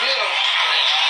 viram?